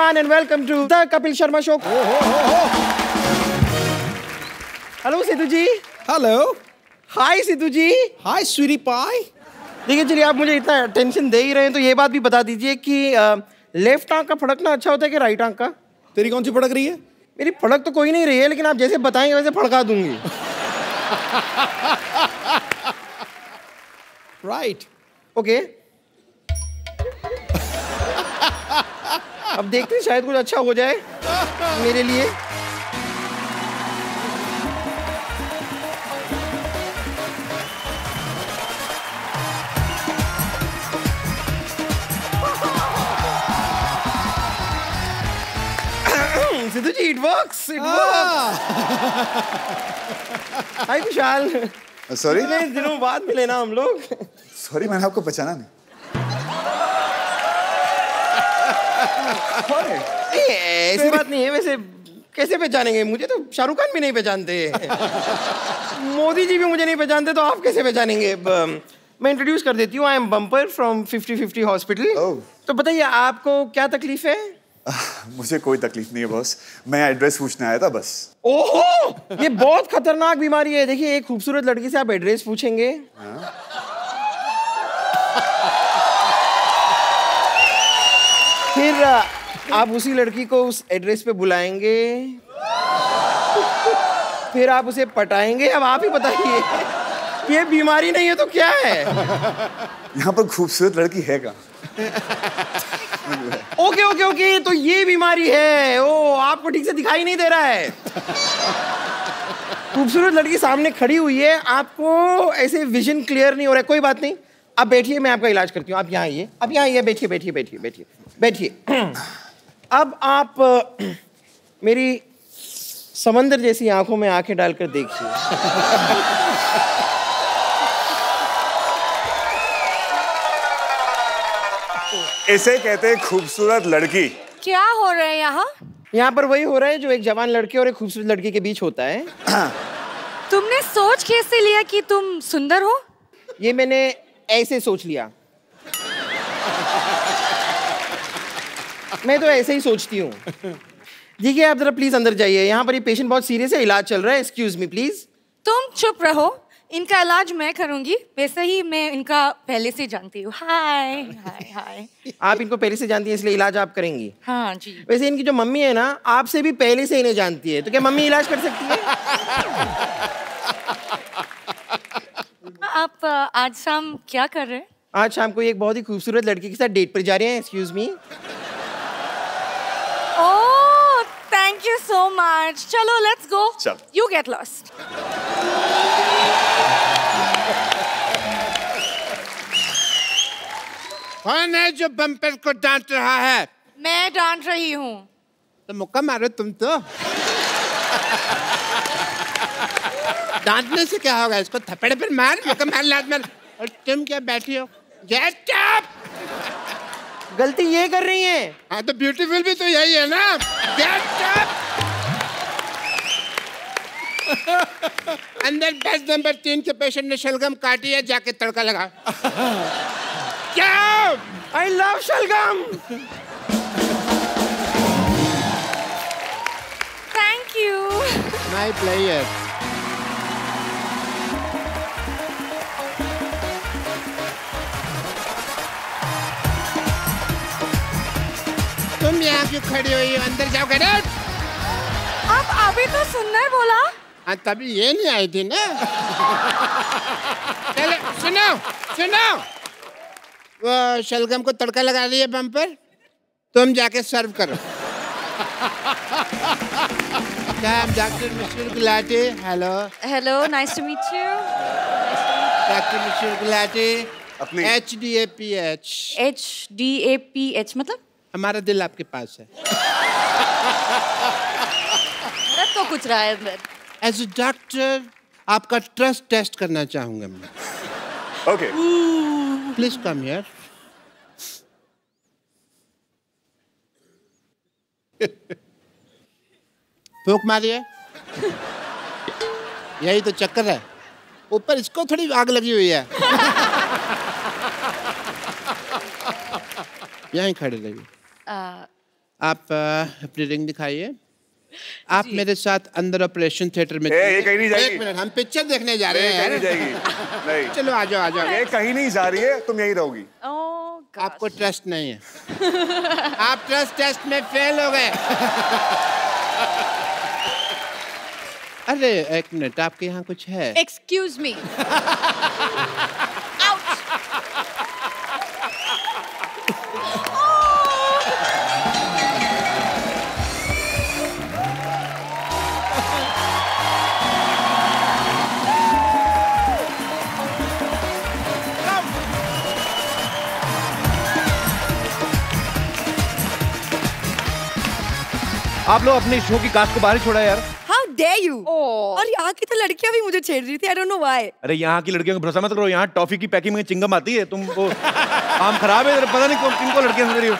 Hello everyone and welcome to the Kapil Sharma Show. Hello Sidhu ji hello hi Sidhu ji hi sweetie pie देखिए चलिए आप मुझे इतना tension दे ही रहे हैं तो ये बात भी बता दीजिए कि लेफ़्ट आँख का फड़कना अच्छा होता है कि राइट आँख का? तेरी कौन सी फड़क रही है? मेरी फड़क तो कोई नहीं रही है लेकिन आप जैसे बताएँगे वैसे फड़का दूँगी। राइट ओके अब देखते हैं शायद कुछ अच्छा हो जाए मेरे लिए। Sidhu ji it works it works hi Vishal. Sorry इतने दिनों बाद मिले ना हम लोग। सॉरी मैंने आपको पहचाना नहीं। नहीं ऐसी बात नहीं है वैसे कैसे पहचानेंगे? मुझे तो शाहरुख खान भी नहीं पहचानते। मोदी जी भी मुझे नहीं पहचानते तो आप कैसे पहचानेंगे? मैं इंट्रोड्यूस कर देती हूँ I am Bumper from fifty fifty hospital. तो बताइए आपको क्या तकलीफ़ है? मुझे कोई तकलीफ़ नहीं है बॉस। मैं एड्रेस पूछने आया था बस। ओहो! ये बहुत खतरनाक बीमारी है। देखिए एक खूबसूरत लड़की से आप एड्रेस पूछेंगे। फिर अ, आप उसी लड़की को उस एड्रेस पे बुलाएँगे? फिर आप उसे पटाएँगे? अब आप ही बताइए। ये बीमारी नहीं है तो क्या है? यहाँ पर खूबसूरत लड़की है का ओके ओके ओके तो ये बीमारी है। ओ आपको ठीक से दिखाई नहीं दे रहा है। खूबसूरत लड़की सामने खड़ी हुई है। आपको ऐसे विजन क्लियर नहीं हो रहा है। कोई बात नहीं। आप बैठिए मैं आपका इलाज करती हूँ। आप यहाँ आइए। आप यहाँ आइए बैठिए बैठिए बैठिए बैठिए बैठिए। अब आप मेरी समंदर जैसी आँखों में आँखें डालकर देखिए। इसे कहते हैं खूबसूरत लड़की। क्या हो रहा है यहाँ? यहाँ पर वही हो रहा है जो एक जवान लड़के और एक खूबसूरत लड़की के बीच होता है। तुमने सोच कैसे लिया कि तुम सुंदर हो? ये मैंने ऐसे सोच लिया। मैं तो ऐसे ही सोचती हूँ। देखिए आप जरा प्लीज़ अंदर जाइए। यहाँ पर ये पेशेंट बहुत सीरियस है इलाज चल रहा है। एक्सक्यूज मी प्लीज़ तुम चुप रहो। इनका इलाज मैं करूँगी। वैसे ही मैं इनका पहले से जानती हूँ। हाय हाय हाय आप इनको पहले से जानती हैं इसलिए इलाज आप करेंगी। हाँ जी। वैसे इनकी जो मम्मी है ना आपसे भी पहले से इन्हें जानती है। तो क्या मम्मी इलाज कर सकती है? आप आज शाम क्या कर रहे हैं? आज शाम को एक बहुत ही खूबसूरत लड़की के साथ डेट पर जा रहे हैं। Excuse me thank you so much चलो लेट्स गो चल। यू गेट लॉस्ट कौन है जो बम्पर को डांट रहा है? मैं डांट रही हूँ। तो मुक्का मारो तुम तो। डांटने से क्या होगा? इसको थप्पड़ पर मार मुक्का मार लात मार। और तुम क्या बैठी हो? गेट अप गलती ये कर रही है। हाँ तो ब्यूटीफुल भी तो यही है ना। अंदर बेड नंबर तीन के पेशेंट ने शलगम काटी है जाके तड़का लगा। क्या? I love shalgam. Thank you my player क्यों खड़ी हुई हो अंदर जाओ गेट आप अभी तो सुंदर बोला। हाँ तभी ये नहीं आई थी ना। चलो सुनो सुनो वो शलगम को तड़का लगा रही है बम पर तुम जाके सर्व करो। क्या आप doctor Mishra Gulati hello. Hello nice to meet you doctor Mishra Gulati अपनी- H D A P H H D A P H मतलब? हमारा दिल आपके पास है। तो कुछ रहा है अंदर एज ए डॉक्टर आपका ट्रस्ट टेस्ट करना चाहूँगा मैं। ओके प्लीज़ कम हियर फूक मारिए यही तो चक्कर है। ऊपर इसको थोड़ी आग लगी हुई है। यहीं खड़े रहिए। आ, आप अपनी रिंग दिखाइए। आप मेरे साथ अंदर ऑपरेशन थिएटर में ए, ये कहीं नहीं जाएगी। एक मिनट हम पिक्चर देखने जा रहे हैं। नहीं जाएगी। नहीं। चलो आ जाओ आ जाओ। ये कहीं नहीं जा रही है तुम यही रहोगी। Oh, आपको ट्रस्ट नहीं है। आप ट्रस्ट टेस्ट में फेल हो गए। अरे एक मिनट आपके यहाँ कुछ है? Excuse me. आप लोग अपने शो की कास्ट को बाहर छोड़ा यार। How dare you. और यहाँ की तो लड़कियाँ भी मुझे छेड़ रही थी आई डोंट नो व्हाई अरे यहाँ की लड़कियों को भरोसा मत करो यहाँ टॉफी की पैकिंग में चिंगम आती है तुम वो काम खराब है पता नहीं कौन किनको लड़कियाँ समझ रही हो।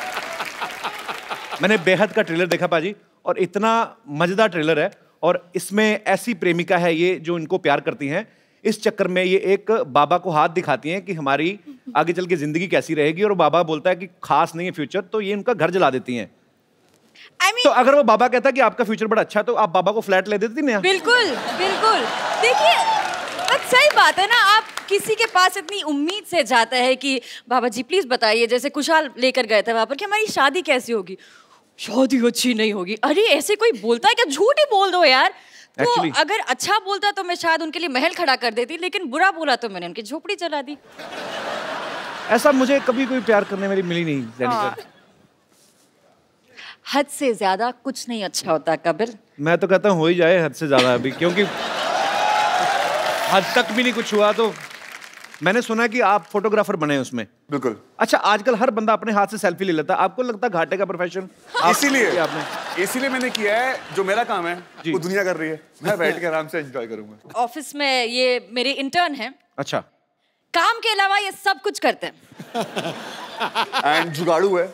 मैंने बेहद का ट्रेलर देखा पाजी और इतना मज़ेदार ट्रेलर है और इसमें ऐसी प्रेमिका है ये जो इनको प्यार करती हैं। इस चक्कर में ये एक बाबा को हाथ दिखाती हैं कि हमारी आगे चल के ज़िंदगी कैसी रहेगी और बाबा बोलता है कि खास नहीं है फ्यूचर तो ये उनका घर जला देती हैं। आई मीन तो अगर वो बाबा कहता कि आपका फ्यूचर बड़ा अच्छा है तो आप बाबा को फ्लैट ले देती ना बिल्कुल बिल्कुल। देखिए बट सही बात है ना आप किसी के पास इतनी उम्मीद से जाते हैं कि बाबा जी प्लीज़ बताइए जैसे कुशाल लेकर गए थे वहाँ पर कि हमारी शादी कैसी होगी? शादी अच्छी नहीं होगी। अरे ऐसे कोई बोलता है क्या? झूठ ही बोल दो यार। तो Actually- अगर अच्छा बोलता तो मैं शायद उनके लिए महल खड़ा कर देती लेकिन बुरा बोला तो मैंने उनकी झोपड़ी जला दी। ऐसा मुझे कभी कोई प्यार करने वाली मिली नहीं हद से ज़्यादा कुछ नहीं अच्छा होता कबिल मैं तो कहता हूँ हो ही जाए हद से ज़्यादा अभी क्योंकि हद तक भी नहीं कुछ हुआ तो मैंने सुना कि आप फोटोग्राफर बने हैं उसमें। बिल्कुल। अच्छा आजकल हर बंदा अपने हाथ से सेल्फी ले लेता है। आपको लगता है घाटे का प्रोफेशन इसीलिए। आपने? इसीलिए मैंने किया है जो मेरा काम है वो दुनिया कर रही है। मैं बैठ के आराम से एंजॉय करूँगा। ऑफ़िस में ये मेरे इंटर्न है। अच्छा। काम के अलावा ये सब कुछ करते हैं। एंड जुगाड़ू है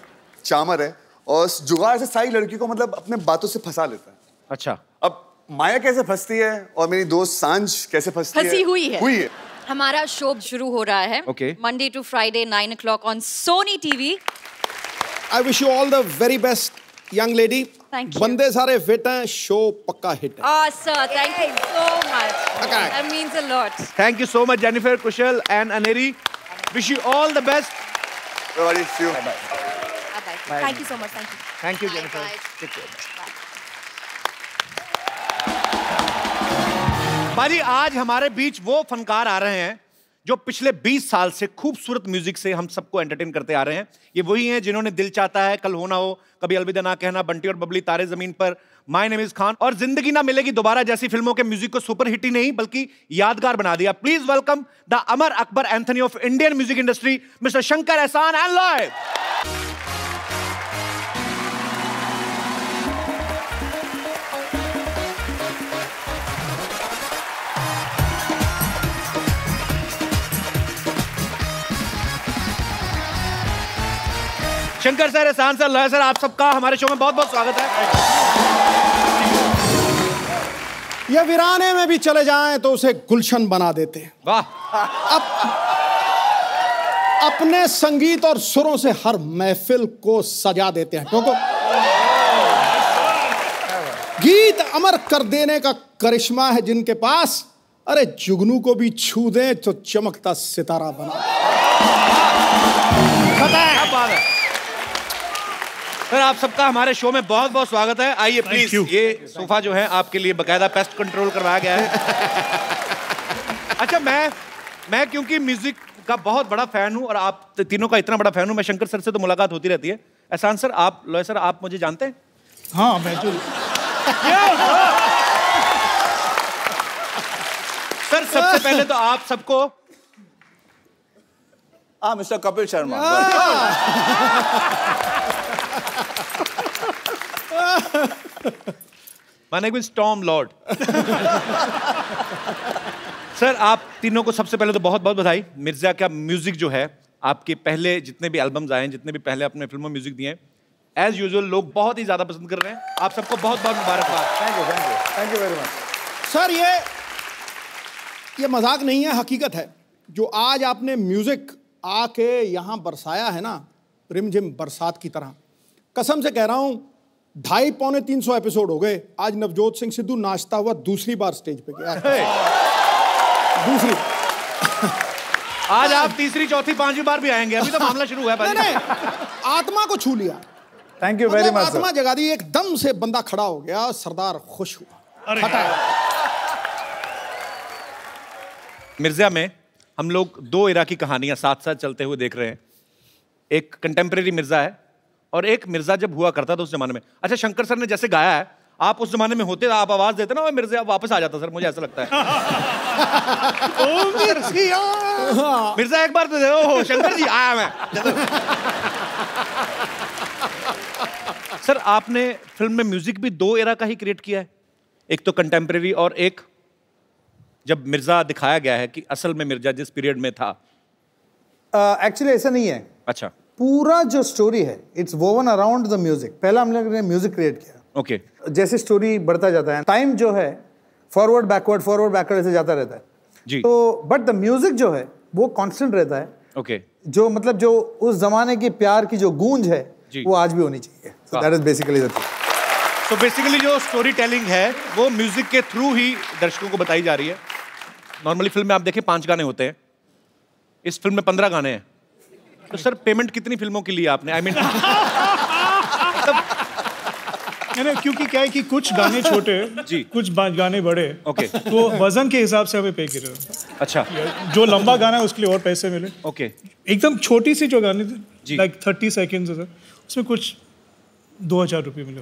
चामर है। और जुगाड़ से सारी लड़की को मतलब अपने बातों से फंसा लेता है। अच्छा। अब माया कैसे फंसती है और मेरी दोस्त साँझ कैसे फंसती है? फंसी हुई है। हुई है। हमारा शो शुरू हो रहा है. Monday to Friday nine o'clock on Sony TV I wish you all the very best young lady. बंदे सारे फिट हैं शो पक्का हिट है। Sir, thank you so much. Okay. That means a thank you so much Jennifer Kushal and Aneri wish you all the best You. Bye-bye. Thank you so much. Thank you. Thank you Bye, Jennifer bye. बाजी आज हमारे बीच वो फनकार आ रहे हैं जो पिछले 20 साल से खूबसूरत म्यूज़िक से हम सबको एंटरटेन करते आ रहे हैं ये वही हैं जिन्होंने दिल चाहता है कल होना हो कभी अलविदा ना कहना बंटी और बबली तारे ज़मीन पर माय नेम इज़ खान और ज़िंदगी ना मिलेगी दोबारा जैसी फ़िल्मों के म्यूज़िक को सुपर हिट ही नहीं बल्कि यादगार बना दिया please welcome the Amar Akbar Anthony of Indian music industry mister Shankar Ehsaan and Loy Shankar sir Ehsaan sir Loy sir आप सबका हमारे शो में बहुत बहुत स्वागत है। ये वीराने में भी चले जाएँ तो उसे गुलशन बना देते हैं। वाह। अपने संगीत और सुरों से हर महफिल को सजा देते हैं ठोको गीत अमर कर देने का करिश्मा है जिनके पास। अरे जुगनू को भी छू दें तो चमकता सितारा बना। सर आप सबका हमारे शो में बहुत बहुत स्वागत है। आइए प्लीज़ ये सोफा जो है आपके लिए बकायदा पेस्ट कंट्रोल करवाया गया है। अच्छा मैं मैं क्योंकि म्यूज़िक का बहुत बड़ा फ़ैन हूँ और आप तीनों का इतना बड़ा फ़ैन हूँ मैं शंकर सर से तो मुलाकात होती रहती है। एहसान सर आप लॉय सर आप मुझे जानते हैं? हाँ मैं जो सर सबसे पहले तो आप सबको हाँ मिस्टर कपिल शर्मा। माने भी स्टॉम लॉर्ड सर आप तीनों को सबसे पहले तो बहुत बहुत बधाई। मिर्ज़ा का म्यूज़िक जो है, आपके पहले जितने भी एल्बम्स आए हैं, जितने भी पहले अपने फ़िल्मों म्यूज़िक दिए हैं एज यूजुअल लोग बहुत ही ज़्यादा पसंद कर रहे हैं। आप सबको बहुत बहुत मुबारकबाद। Thank you thank you thank you very much sir ये ये मज़ाक नहीं है, हकीकत है। जो आज आपने म्यूज़िक आके यहाँ बरसाया है ना, रिमझिम बरसात की तरह कसम से कह रहा हूँ ढाई पौने तीन सौ एपिसोड हो गए। आज नवजोत सिंह सिद्धू नाचता हुआ दूसरी बार स्टेज पे गया। दूसरी। आज आप तीसरी चौथी पांचवी बार भी आएँगे। अभी तो मामला शुरू हुआ है नहीं नहीं आत्मा को छू लिया। थैंक यू वेरी मच आत्मा जगा दी एकदम से बंदा खड़ा हो गया सरदार खुश हुआ। मिर्ज़ा में हम लोग दो इराकी कहानियाँ साथ साथ चलते हुए देख रहे हैं। एक कंटेम्प्रेरी मिर्ज़ा है और एक मिर्ज़ा जब हुआ करता था उस जमाने में। अच्छा शंकर सर ने जैसे गाया है आप उस जमाने में होते आप आवाज़ देते ना वो मिर्ज़ा वापस आ जाता सर मुझे ऐसा लगता है। मिर्ज़ा एक बार तो दे ओहो शंकर जी आया मैं। सर आपने फ़िल्म में म्यूज़िक भी दो एरा का ही क्रिएट किया है। एक तो कंटेम्प्रेरी और एक जब मिर्ज़ा दिखाया गया है कि असल में मिर्ज़ा जिस पीरियड में था। एक्चुअली Uh, ऐसा नहीं है। अच्छा। पूरा जो स्टोरी है it's woven around the music पहला हम लोग ने म्यूज़िक क्रिएट किया। ओके जैसे स्टोरी बढ़ता जाता है टाइम जो है फॉरवर्ड बैकवर्ड फॉरवर्ड बैकवर्ड ऐसे जाता रहता है। जी। तो बट द म्यूज़िक जो है वो कांस्टेंट रहता है। ओके जो मतलब जो उस जमाने के प्यार की जो गूंज है जी। वो आज भी होनी चाहिए। वाह। that is basically the thing. तो बेसिकली जो स्टोरी टेलिंग है वो म्यूज़िक के थ्रू ही दर्शकों को बताई जा रही है। नॉर्मली फ़िल्म में आप देखें पाँच गाने होते हैं। इस फ़िल्म में पंद्रह गाने हैं। तो सर पेमेंट कितनी फ़िल्मों की लिए आपने आई मीन नहीं नहीं क्योंकि क्या है कि कुछ गाने छोटे जी। कुछ गाने बड़े ओके। okay. तो वज़न के हिसाब से हमें पे कर अच्छा जो लंबा गाना है उसके लिए और पैसे मिले ओके okay. एकदम छोटी सी जो गाने जी। लाइक थर्टी सेकेंड्स उसमें कुछ दो हज़ार रुपये मिले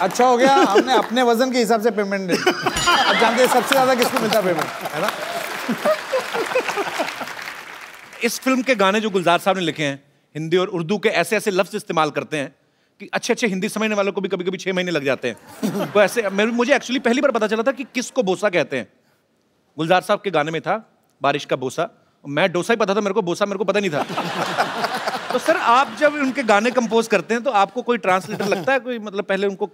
अच्छा हो गया हमने अपने वज़न के हिसाब से पेमेंट दे। अब जानते हैं सबसे ज़्यादा किसको मिलता पेमेंट है ना इस फ़िल्म के गाने जो गुलजार साहब ने लिखे हैं हिंदी और उर्दू के ऐसे ऐसे लफ्ज इस्तेमाल करते हैं कि अच्छे अच्छे हिंदी समझने वालों को भी कभी कभी छह महीने लग जाते हैं। तो ऐसे मुझे एक्चुअली पहली बार पता चला था कि किसको बोसा कहते हैं। गुलजार साहब के गाने में था बारिश का बोसा। मैं डोसा ही पता था मेरे को बोसा मेरे को पता नहीं था। तो सर आप जब उनके गाने कंपोज करते हैं तो आपको कोई ट्रांसलेटर लगता है? कोई मतलब पहले उनको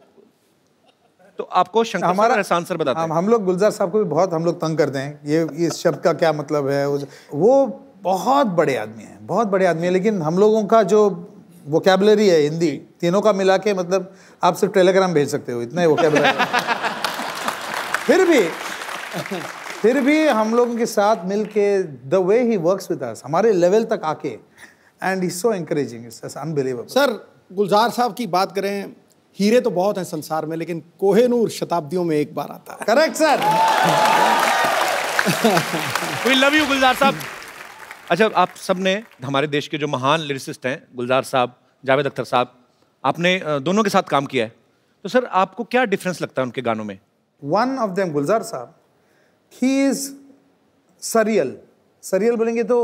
तो आपको शंकर हमारा एहसान सर बताते हम हैं। हम लोग गुलजार साहब को भी बहुत हम लोग तंग करते हैं। ये इस शब्द का क्या मतलब है? वो बहुत बड़े आदमी हैं बहुत बड़े आदमी हैं लेकिन हम लोगों का जो वोकेबलरी है हिंदी तीनों का मिला के मतलब आप सिर्फ़ टेलीग्राम भेज सकते हो इतना ही वोकेबलरी फिर भी फिर भी हम लोगों के साथ मिल के द वे ही वर्क्स विद अस हमारे लेवल तक आके and is so encouraging it's unbelievable sir Gulzar sahab की बात करें हीरे तो बहुत हैं संसार में लेकिन कोहेनूर शताब्दियों में एक बार आता है। Correct sir we love you Gulzar sahab. अच्छा आप सबने हमारे देश के जो महान लिरिसिस्ट हैं गुलजार साहब जावेद अख्तर साहब आपने दोनों के साथ काम किया है। तो सर आपको क्या डिफरेंस लगता है उनके गानों में? वन ऑफ़ देम गुलजार साहब ही इज़ सरियल सरियल बोलेंगे तो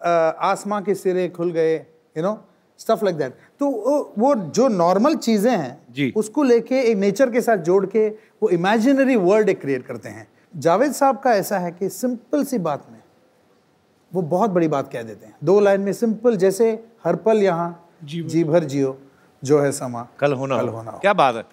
आसमां के सिरे खुल गए you know stuff like that तो वो, जो नॉर्मल चीज़ें हैं जी। उसको लेके एक नेचर के साथ जोड़ के वो इमेजिनरी वर्ल्ड एक क्रिएट करते हैं। जावेद साहब का ऐसा है कि सिंपल सी बात में वो बहुत बड़ी बात कह देते हैं दो लाइन में सिंपल जैसे हर पल यहाँ जी भर। जी भर जियो जो है समा कल होना कल होना हो। क्या बात है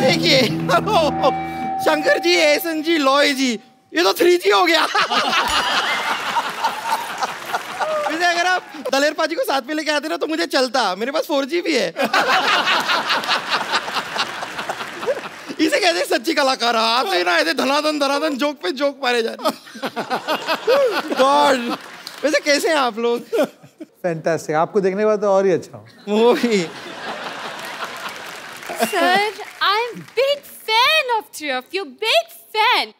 देखिए शंकर जी एसन जी लॉय जी ये तो थ्री जी हो गया। वैसे अगर आप दलेर पाजी को साथ में लेके आते ना तो मुझे चलता। मेरे पास फोर जी भी है। इसे कहते हैं सच्ची कलाकार आप ना ऐसे धनाधन धनाधन जोक पे जोक मारे जा गॉड वैसे कैसे हैं आप लोग? फैंटास्टिक आपको देखने के बाद तो और ही अच्छा हो। वो भी। Sir, I'm big fan three of you. Big fan.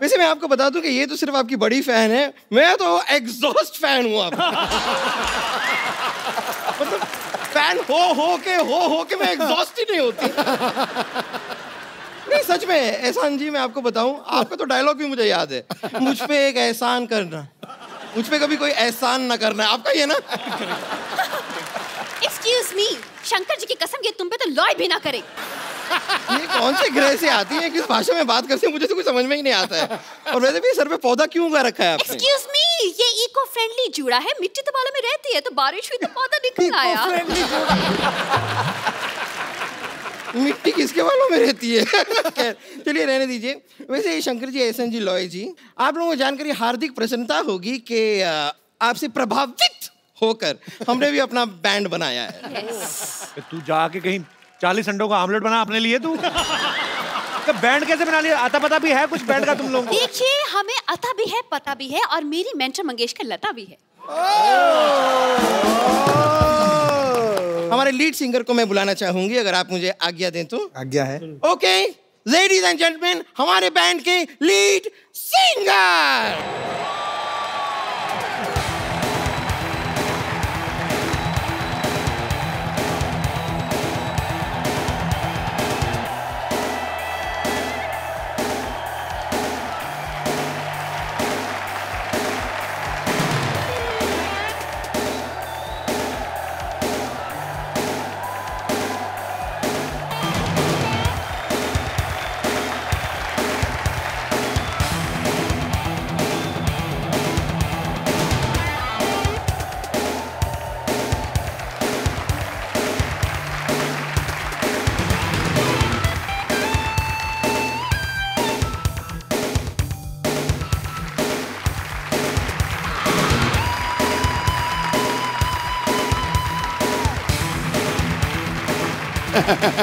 वैसे मैं आपको बता दूँ कि ये तो सिर्फ़ आपकी बड़ी फ़ैन है मैं तो एग्जॉस्ट फ़ैन हूँ आपका मतलब फ़ैन हो हो के हो हो के मैं एग्जॉस्ट ही नहीं होती नहीं सच में एहसान जी मैं आपको बताऊँ आपका तो डायलॉग भी मुझे याद है मुझ पे एक एहसान करना मुझ पे कभी कोई एहसान ना करना आपका ये ना Excuse me. शंकर जी की कसम ये तुम पे तो लॉय भी ना करे ये कौन से ग्रह से आती है? किस भाषा में बात करते हैं? मुझे तो कुछ समझ में ही नहीं आता है। और वैसे भी सर पे पौधा क्यों उगा रखा है आपने? एक्सक्यूज मी ये इको फ्रेंडली जूड़ा है। मिट्टी तो बालों में रहती है तो बारिश हुई तो पौधा निकल आया। मिट्टी किसके बालों में रहती है? चलिए रहने दीजिए। वैसे ये शंकर जी एस एन जी लॉय जी आप लोगों को जानकर हार्दिक प्रसन्नता होगी कि आपसे प्रभावित होकर हमने भी अपना बैंड बनाया है। yes. तू जाके कहीं चालीस अंडों का आमलेट बना अपने लिए तू? तो बैंड कैसे बना लिया आता पता भी है कुछ बैंड का तुम लोगों को? देखिए हमें अता भी है पता भी है और मेरी मेंटर मंगेशकर लता भी है। हमारे लीड सिंगर को मैं बुलाना चाहूँगी अगर आप मुझे आज्ञा दें तो। आज्ञा है। ओके लेडीज़ एंड जेंटलमैन हमारे बैंड के लीड सिंगर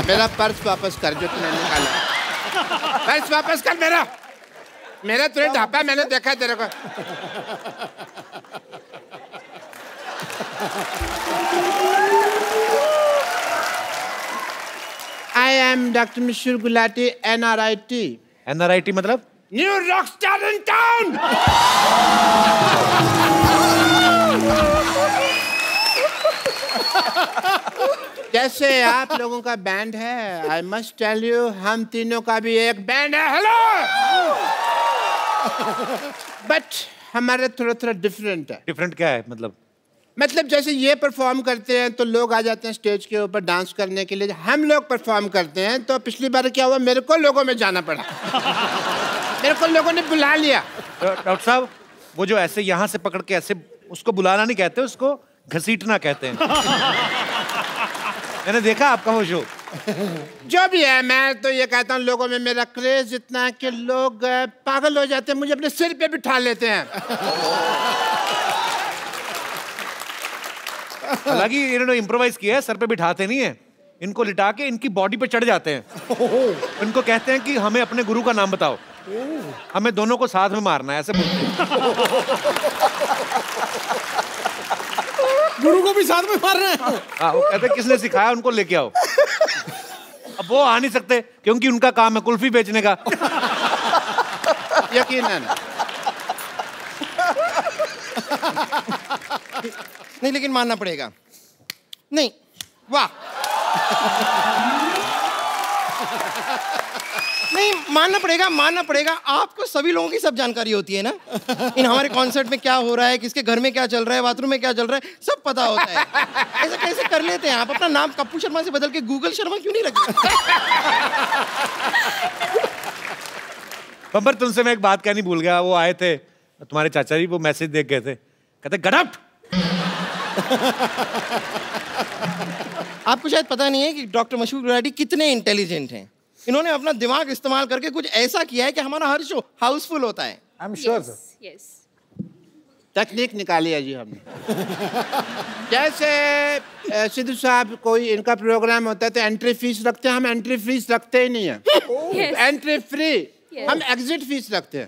मेरा पर्स वापस कर जो तूने निकाला। पर्स वापस कर मेरा। मेरा तुझे ढापा मैंने देखा तेरे को। I am doctor Mishra Gulati N R I T NRIT मतलब? New rock star in town कैसे आप लोगों का बैंड है? आई मस्ट टेल यू हम तीनों का भी एक बैंड है। हेलो बट हमारा थोड़ा थोड़ा डिफरेंट है। डिफरेंट क्या है मतलब? मतलब जैसे ये परफॉर्म करते हैं तो लोग आ जाते हैं स्टेज के ऊपर डांस करने के लिए। हम लोग परफॉर्म करते हैं तो पिछली बार क्या हुआ? मेरे को लोगों में जाना पड़ा। मेरे को लोगों ने बुला लिया। डॉक्टर साहब वो जो ऐसे यहाँ से पकड़ के ऐसे उसको बुलाना नहीं कहते उसको घसीटना कहते हैं। मैंने देखा आपका वो शो। जो भी है मैं तो ये कहता हूँ लोगों में मेरा क्रेज इतना है कि लोग पागल हो जाते हैं मुझे अपने सिर पे बिठा लेते हैं। हालाँकि इन्होंने इम्प्रोवाइज किया है सर पे बिठाते नहीं है। इनको लिटा के इनकी बॉडी पे चढ़ जाते हैं। इनको कहते हैं कि हमें अपने गुरु का नाम बताओ। हमें दोनों को साथ में मारना है ऐसे बोलते गुरु को भी साथ में मारना है। हाँ, वो कहते किसने सिखाया उनको लेके आओ। अब वो आ नहीं सकते क्योंकि उनका काम है कुल्फी बेचने का। यकीनन नहीं लेकिन मानना पड़ेगा। नहीं वाह। नहीं मानना पड़ेगा मानना पड़ेगा। आपको सभी लोगों की सब जानकारी होती है ना? इन हमारे कॉन्सर्ट में क्या हो रहा है किसके घर में क्या चल रहा है बाथरूम में क्या चल रहा है सब पता होता है। ऐसा कैसे कर लेते हैं आप? अपना नाम कप्पू शर्मा से बदल के गूगल शर्मा क्यों नहीं रखते? बम्बर तुमसे मैं एक बात कहनी भूल गया। वो आए थे तुम्हारे चाचा जी वो मैसेज देख गए थे। कहते गडप आपको शायद पता नहीं है कि डॉक्टर मशहूर गुलाटी कितने इंटेलिजेंट हैं। इन्होंने अपना दिमाग इस्तेमाल करके कुछ ऐसा किया है कि हमारा हर शो हाउसफुल होता है। I am sure sir yes तकनीक निकाली है जी हमने। जैसे सिद्धू साहब कोई इनका प्रोग्राम होता है तो एंट्री फ़ीस रखते हैं हम एंट्री फ़ीस रखते ही नहीं है। एंट्री फ्री हम एग्जिट फ़ीस रखते हैं।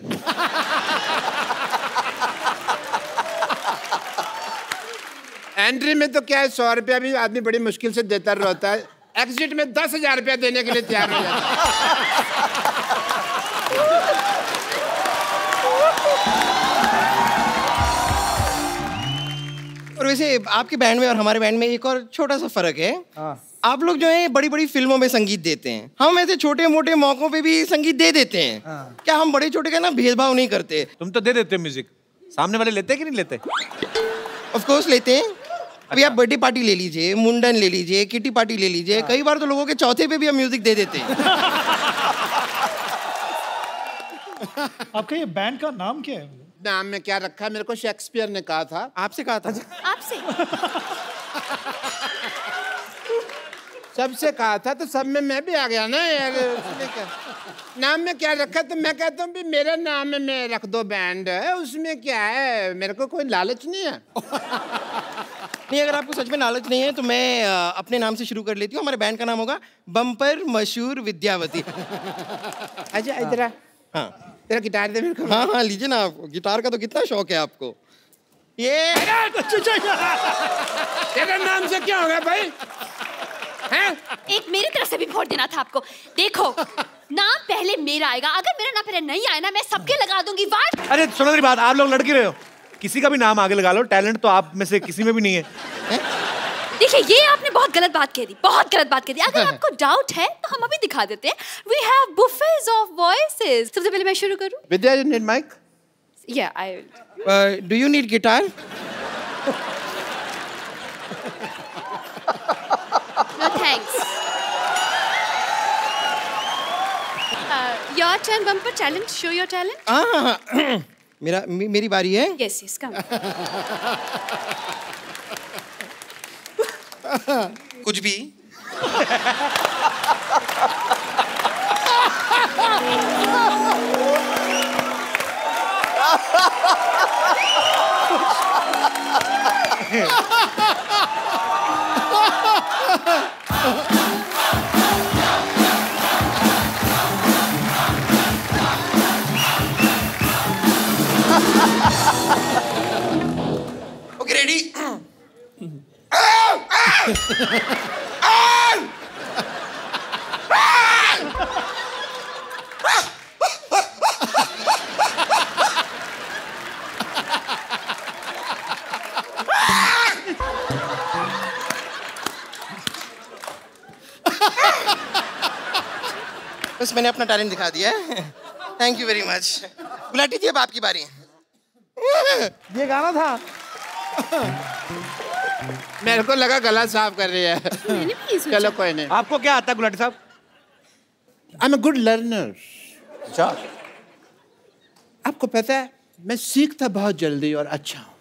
एंट्री में तो क्या है सौ रुपया भी आदमी बड़ी मुश्किल से देता रहता है। एग्जिट में दस हज़ार रुपया देने के लिए तैयार हो जाता और वैसे आपके बैंड में और हमारे बैंड में एक और छोटा सा फ़र्क है। आप लोग जो है बड़ी बड़ी फ़िल्मों में संगीत देते हैं। हम ऐसे छोटे मोटे मौकों पे भी संगीत दे देते हैं। क्या हम बड़े छोटे का ना भेदभाव नहीं करते? तुम तो दे देते हो म्यूज़िक सामने वाले लेते हैं कि नहीं लेते? ऑफ़ कोर्स लेते हैं। अभी आप बर्थडे पार्टी ले लीजिए मुंडन ले लीजिए किटी पार्टी ले लीजिए कई बार तो लोगों के चौथे पे भी हम म्यूज़िक दे देते हैं। आपका ये बैंड का नाम क्या है? नाम में क्या रखा मेरे को शेक्सपियर ने कहा था। आपसे कहा था? आपसे। सबसे कहा था तो सब में मैं भी आ गया ना यार नाम में क्या रखा तो मैं कहता हूँ भी मेरा नाम में मैं रख दो बैंड है उसमें क्या है? मेरे को कोई लालच नहीं है? नहीं अगर आपको सच में लालच नहीं है तो मैं अपने नाम से शुरू कर लेती हूँ। हमारे बैंड का नाम होगा बम्पर मशहूर विद्यावती। अच्छा इधर हाँ। तेरा गिटार दे मेरे को। हाँ हाँ लीजिए ना आपको गिटार का तो कितना शौक है आपको। ये तेरा नाम से क्या होगा भाई? हैं? एक मेरी तरफ़ से भी वोट देना था आपको। देखो नाम पहले मेरा आएगा। अगर मेरा नाम पहले नहीं आया ना मैं सबके लगा दूँगी। वाट अरे सुनो मेरी बात। आप लोग लड़के रहे हो। किसी का भी नाम आगे लगा लो टैलेंट तो आप में से किसी में भी नहीं है। देखिए ये आपने बहुत गलत बात कह दी बहुत गलत बात कह दी। अगर आपको डाउट है तो हम अभी दिखा देते हैं। We have buffets of voices सबसे पहले मैं शुरू करूँ? विद्या यू नीड माइक या I do you need guitar no thanks your turn bumper talent show your talent हाँ हाँ मेरा मे- मेरी बारी है? यस यस कम कुछ भी। ओके बस मैंने अपना टैलेंट दिखा दिया है। Thank you very much Gulati ji अब आपकी बारी। ये गाना था। मेरे को लगा गला साफ़ कर रही है। चलो कोई नहीं। आपको क्या आता है गुलाटी साहब? I am a good learner अच्छा आपको पता है मैं सीखता बहुत जल्दी और अच्छा हूँ।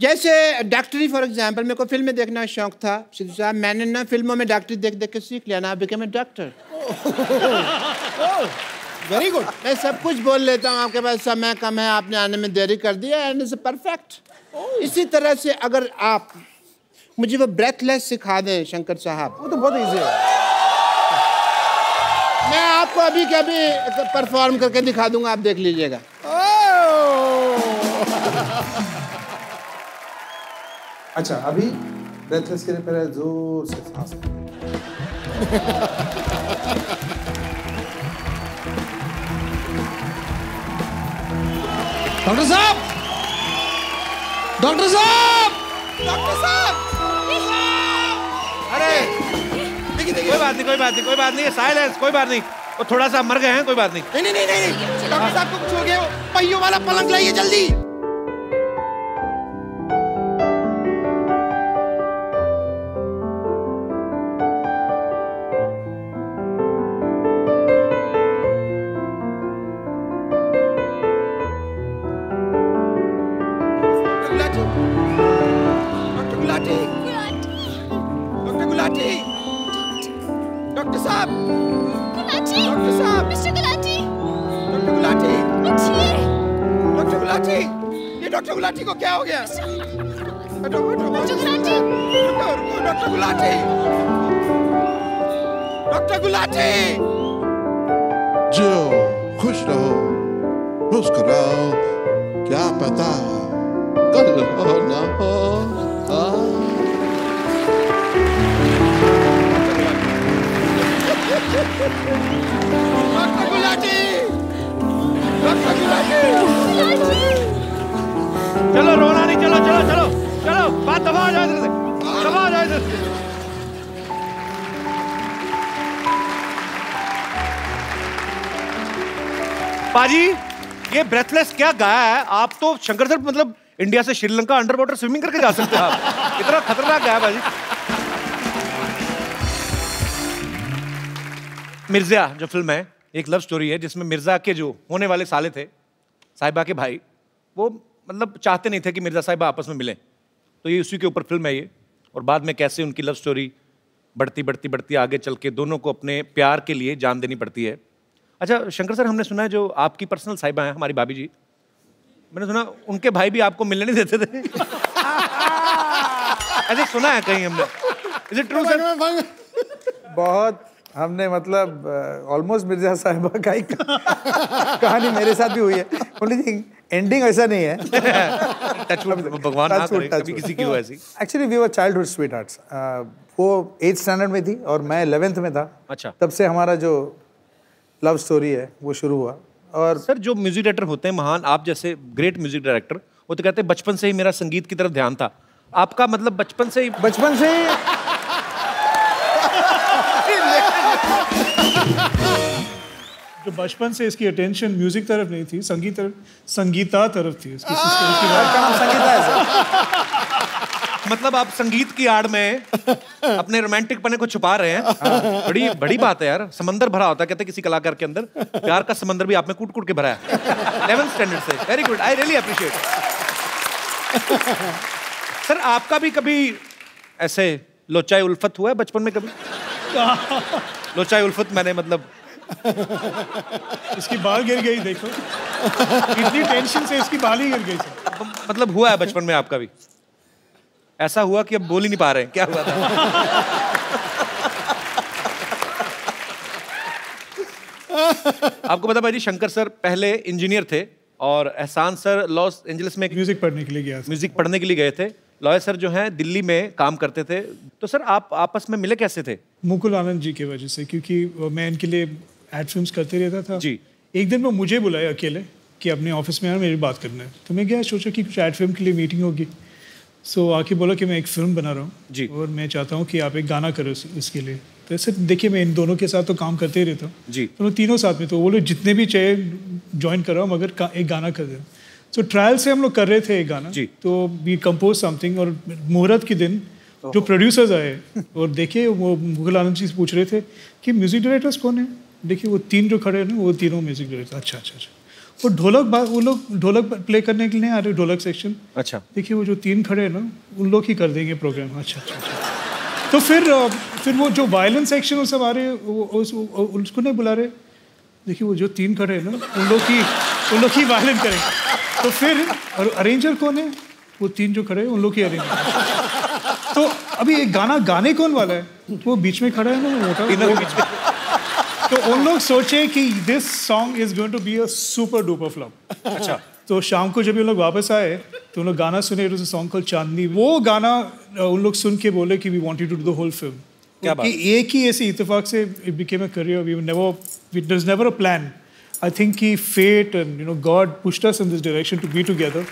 जैसे डॉक्टरी फॉर एग्ज़ाम्पल मेरे को फ़िल्में देखने का शौक था। सिद्धू साहब मैंने ना फ़िल्मों में डॉक्टरी देख देख के सीख लिया ना become a doctor very good मैं सब कुछ बोल लेता हूँ आपके पास समय कम है आपने आने में देरी कर दिया एंड इज़ परफेक्ट इसी तरह से अगर आप मुझे वो ब्रेथलेस सिखा दें शंकर साहब। वो तो बहुत इजी है। मैं आपको अभी के अभी परफॉर्म करके दिखा दूँगा आप देख लीजिएगा। अच्छा अभी ब्रेथलेस के लिए पहले ज़ोर से सांस डॉक्टर साहब! डॉक्टर साहब! डॉक्टर साहब! अरे! कोई बात नहीं कोई बात नहीं कोई बात नहीं साइलेंस कोई बात नहीं। वो थोड़ा सा मर गए हैं कोई बात नहीं। नहीं नहीं नहीं नहीं। डॉक्टर साहब को कुछ हो गया पहियों वाला पलंग लाइए जल्दी। गुलाटी ये डॉक्टर गुलाटी को क्या हो गया? Doctor Gulati doctor Gulati! Doctor Gulati! जो खुश रहो मुस्कुराओ क्या पता कल हो ना हो। डॉक्टर गुलाटी! चलो, रोना नहीं, चलो चलो चलो चलो, बात दबा जाए इधर से, दबा जाए इधर से। पाजी, ये ब्रेथलेस क्या गाया है? आप तो शंकर सर मतलब इंडिया से श्रीलंका अंडर वाटर स्विमिंग करके जा सकते हैं आप। इतना खतरनाक गाया भाजी मिर्ज़ा जो फ़िल्म है एक लव स्टोरी है जिसमें मिर्ज़ा के जो होने वाले साले थे, साहिबा के भाई, वो मतलब चाहते नहीं थे कि मिर्ज़ा साहिबा आपस में मिलें। तो ये उसी के ऊपर फ़िल्म है ये। और बाद में कैसे उनकी लव स्टोरी बढ़ती बढ़ती बढ़ती, आगे चल के दोनों को अपने प्यार के लिए जान देनी पड़ती है। अच्छा शंकर सर, हमने सुना है जो आपकी पर्सनल साहिबा हैं, हमारी भाभी जी। मैंने सुना, उनके भाई भी आपको मिलने नहीं देते थे। ऐसे सुना है कहीं हमने। इज़ इट ट्रू सर बहुत हमने मतलब ऑलमोस्ट मिर्ज़ा साहिबा का ही कहानी मेरे साथ भी हुई है। थिंग एंडिंग ऐसा नहीं है। भगवान ना करे कभी किसी की हो ऐसी actually we were childhood sweethearts वो एट स्टैंडर्ड में थी और मैं इलेवेंथ में था। अच्छा। तब से हमारा जो लव स्टोरी है वो शुरू हुआ। और सर जो म्यूज़िक डायरेक्टर होते हैं महान आप जैसे ग्रेट म्यूज़िक डायरेक्टर वो तो कहते हैं बचपन से ही मेरा संगीत की तरफ़ ध्यान था। आपका मतलब बचपन से ही बचपन से ही जो बचपन से इसकी अटेंशन म्यूज़िक तरफ़ नहीं थी संगीत तरफ़ संगीता तरफ़ थी इसकी सिस्टर की नाम संगीता है मतलब आप संगीत की आड़ में अपने रोमांटिक पने को छुपा रहे हैं। बड़ी बड़ी बात है यार समंदर भरा होता है कहते किसी कलाकार के अंदर प्यार का समंदर भी आप में कूट कूट के भरा है। इलेवन स्टैंडर्ड से very good I really appreciate sir आपका भी कभी ऐसे लोचाई उल्फत हुआ है बचपन में कभी? लोचाई उल्फत मैंने मतलब इसकी बाल गिर गई देखो। इतनी टेंशन से इसकी बाल ही गिर गई मतलब हुआ है बचपन में आपका भी? ऐसा हुआ कि अब बोल ही नहीं पा रहे हैं। क्या हुआ था? आपको पता भाई जी शंकर सर पहले इंजीनियर थे और एहसान सर लॉस एंजलिस में म्यूज़िक पढ़ने के लिए गया म्यूज़िक पढ़ने के लिए गए थे। लॉयर सर जो हैं दिल्ली में काम करते थे। तो सर आप आपस में मिले कैसे थे? मुकुल आनंद जी की वजह से क्योंकि मैं इनके लिए एड फिल्म्स करते रहता था। जी। एक दिन वो मुझे बुलाया अकेले कि अपने ऑफ़िस में यार मेरी बात करना है। तो मैं गया सोचा कि कुछ एड फ़िल्म के लिए मीटिंग होगी। सो so, आके बोला कि मैं एक फ़िल्म बना रहा हूँ। जी। और मैं चाहता हूँ कि आप एक गाना करो इस- इसके लिए। तो ऐसे देखिए मैं इन दोनों के साथ तो काम करते ही रहता हूँ। जी। तो तीनों साथ में तो वो लोग जितने भी चाहे ज्वाइन कर रहा हूँ मगर एक गाना कर दें तो ट्रायल से हम लोग कर रहे थे एक गाना। जी। तो वी कंपोज समथिंग और मुहूर्त के दिन जो प्रोड्यूसर्स आए और देखिए वो मुगल आनंद जी से पूछ रहे थे कि म्यूज़िक डायरेक्टर्स कौन है? देखिए वो तीन जो खड़े हैं ना वो तीनों म्यूज़िक डायरेक्टर अच्छा अच्छा अच्छा। वो ढोलक वो लोग ढोलक प्ले करने के लिए आ रहे ढोलक सेक्शन अच्छा। देखिए वो जो तीन खड़े हैं ना उन लोग ही कर देंगे प्रोग्राम अच्छा अच्छा अच्छा। तो फिर फिर वो जो वायलेंस सेक्शन वो सब आ रहे हैं उसको नहीं बुला रहे। देखिए वो जो तीन खड़े हैं ना उन लोग ही उन लोग ही वायलेंट करें तो फिर और अरेंजर कौन है? वो तीन जो खड़े हैं उन लोग ही अरेंज तो अभी एक गाना गाने कौन वाला है? वो बीच में खड़ा है ना मोटा वो- बीच में। तो उन लोग सोचे कि this song is going to be a super duper flop अच्छा। तो शाम को जब ये लोग वापस आए तो उन लोग गाना सुने इट सॉन्ग कॉल चांदनी। वो गाना उन लोग सुन के बोले कि we wanted to do the whole film क्या बात? कि एक ही ऐसे इत्तेफाक से it became a career we never it was never a plan I think कि fate and you know God pushed us in this direction to be together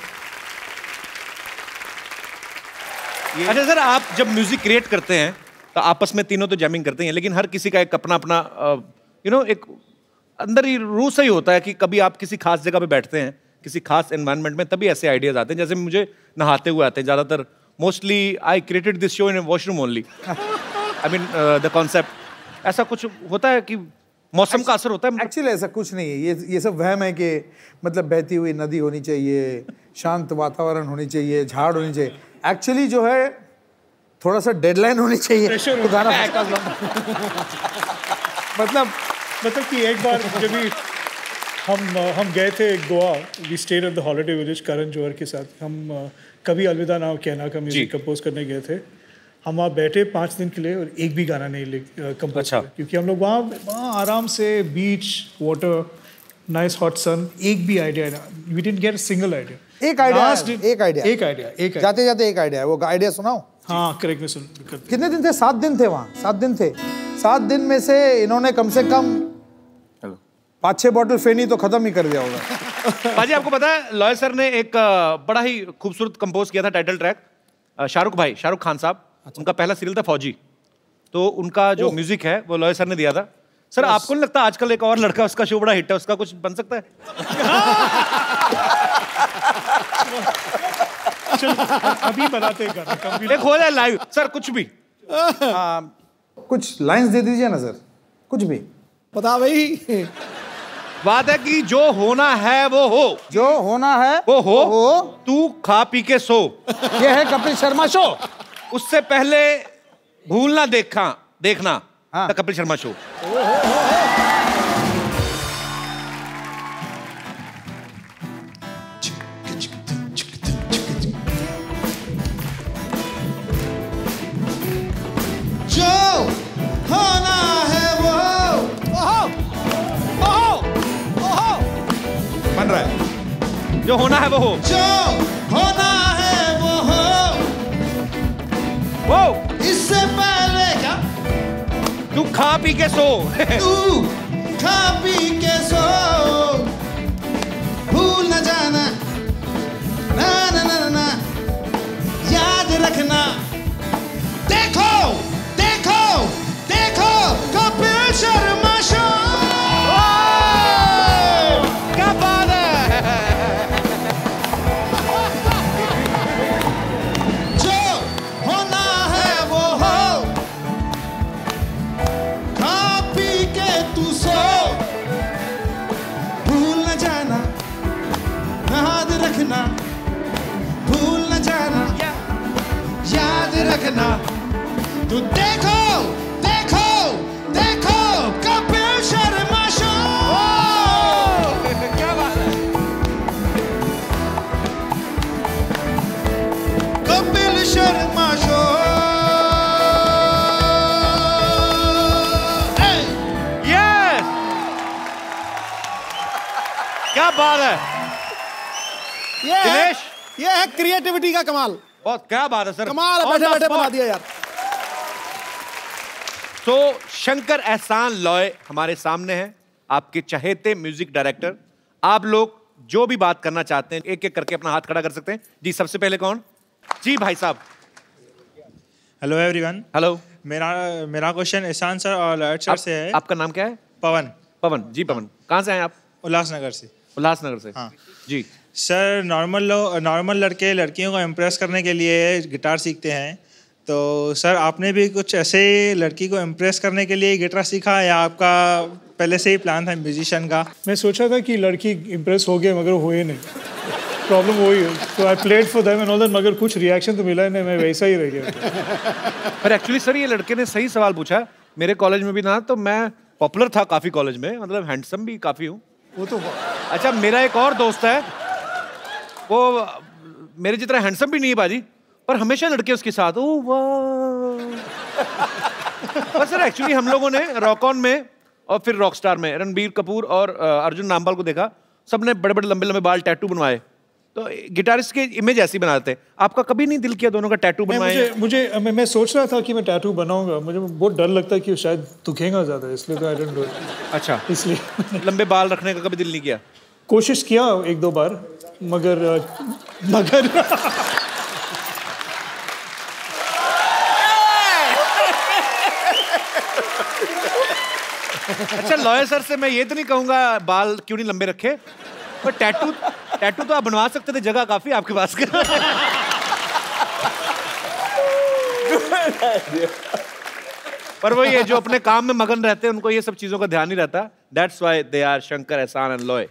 अच्छा सर आप जब म्यूज़िक क्रिएट करते हैं तो आपस में तीनों तो जैमिंग करते हैं लेकिन हर किसी का एक अपना अपना यू नो एक अंदर ही रूह से ही होता है कि कभी आप किसी खास जगह पे बैठते हैं किसी खास एनवायरनमेंट में तभी ऐसे आइडियाज़ आते हैं जैसे मुझे नहाते हुए आते हैं ज़्यादातर mostly I created this show in washroom only I mean the concept ऐसा कुछ होता है कि मौसम का असर होता है? एक्चुअली ऐसा कुछ नहीं है। ये ये सब वहम है कि मतलब बहती हुई नदी होनी चाहिए शांत वातावरण होनी चाहिए झाड़ होनी चाहिए। एक्चुअली जो है थोड़ा सा डेडलाइन होनी चाहिए। तो गाना मतलब मतलब कि एक बार जब भी हम हम गए थे Goa we stayed at the holiday village Karan Johar के साथ। हम कभी अलविदा ना कहना का म्यूज़िक कंपोज करने गए थे। हम वहाँ बैठे पाँच दिन के लिए और एक भी गाना नहीं कंपोज अच्छा। क्योंकि हम लोग वहाँ वहाँ आराम से beach water nice hot sun एक भी idea we didn't get single idea एक आइडिया एक आइडिया एक आइडिया एक आइडिया जाते जाते एक आइडिया वो आइडिया सुनाओ। हाँ करेक्ट में सुन कितने दिन थे? सात दिन थे वहाँ सात दिन थे। सात दिन में से इन्होंने कम से कम पाँच छह बॉटल फेनी तो खत्म ही कर दिया होगा। बाजी आपको पता है लॉयर सर ने एक बड़ा ही खूबसूरत कंपोज किया था टाइटल ट्रैक शाहरुख भाई शाहरुख खान साहब। उनका पहला सीरियल था फौजी। तो उनका जो म्यूज़िक है वो लॉयर सर ने दिया था। सर आपको नहीं लगता आजकल एक और लड़का उसका शो बड़ा हिट है उसका कुछ बन सकता है? अभी बनाते हैं एक हो जाए लाइव सर कुछ भी। आ, कुछ लाइंस दे दीजिए ना सर। कुछ भी। पता भाई। बात है कि जो होना है वो हो। जो होना है वो हो हो। तू खा पी के सो। ये है कपिल शर्मा शो। उससे पहले भूलना देखा देखना हाँ। कपिल शर्मा शो। जो बन रहा है जो होना है वो हो। जो होना है वो हो। वो इससे पहले क्या? तू खा पी के सो। तू खा पी के सो। भूल न जाना। ना ना ना ना, याद रखना। देखो। याद रखना तू देखो देखो देखो कपिल शर्मा शो। क्या बात है। कपिल शर्मा शो! यस क्या बात है। ये है ये है क्रिएटिविटी का कमाल। बहुत क्या बात है सर। कमाल बैठे बैठे. बना दिया यार। तो शंकर एहसान लॉय हमारे सामने हैं आपके चहेते म्यूज़िक डायरेक्टर। आप लोग जो भी बात करना चाहते हैं एक एक करके अपना हाथ खड़ा कर सकते हैं। जी सबसे पहले कौन? जी भाई साहब। हेलो एवरीवन हेलो मेरा मेरा क्वेश्चन ईशान सर और लॉयड सर आप, से है। आपका नाम क्या है? पवन। पवन। जी पवन। कहाँ से हैं आप? उल्लासनगर से। उल्लासनगर से। हाँ। जी। सर नॉर्मल लोग नॉर्मल लड़के लड़कियों को इम्प्रेस करने के लिए गिटार सीखते हैं। तो सर आपने भी कुछ ऐसे लड़की को इम्प्रेस करने के लिए गिटार सीखा या आपका पहले से ही प्लान था म्यूजिशियन का? मैं सोचा था कि लड़की इम्प्रेस हो गए मगर हुए नहीं। प्रॉब्लम वही है तो I played for them and all that मगर कुछ रिएक्शन तो मिला ही नहीं मैं वैसा ही रह गया। पर एक्चुअली सर ये लड़के ने सही सवाल पूछा मेरे कॉलेज में भी ना तो मैं पॉपुलर था काफ़ी कॉलेज में मतलब हैंडसम भी काफ़ी हूँ। वो तो अच्छा मेरा एक और दोस्त है वो मेरे जितना हैंडसम भी नहीं है बाजी पर हमेशा लड़के उसके साथ। ओ वाह। पर सर एक्चुअली हम लोगों ने रॉक ऑन में और फिर रॉक स्टार में रणबीर कपूर और अर्जुन नामपाल को देखा। सबने बड़े बड़े लंबे लंबे बाल टैटू बनवाए। तो गिटारिस्ट के इमेज ऐसी बनाते हैं। आपका कभी नहीं दिल किया दोनों का टैटू बनवाए? मुझे मुझे मैं, मैं सोच रहा था कि मैं टैटू बनाऊँगा। मुझे बहुत डर लगता है कि शायद दुखेगा ज़्यादा इसलिए तो आई डोंट डू अच्छा। इसलिए लंबे बाल रखने का कभी दिल नहीं किया? कोशिश किया एक दो बार मगर मगर। अच्छा लॉयर सर से मैं ये तो नहीं कहूँगा, बाल क्यों नहीं लंबे रखे? पर टैटू टैटू तो आप बनवा सकते थे, जगह काफ़ी आपके पास। पर वो ये जो अपने काम में मगन रहते हैं, उनको ये सब चीज़ों का ध्यान नहीं रहता। That's why they are Shankar Ehsaan and Loy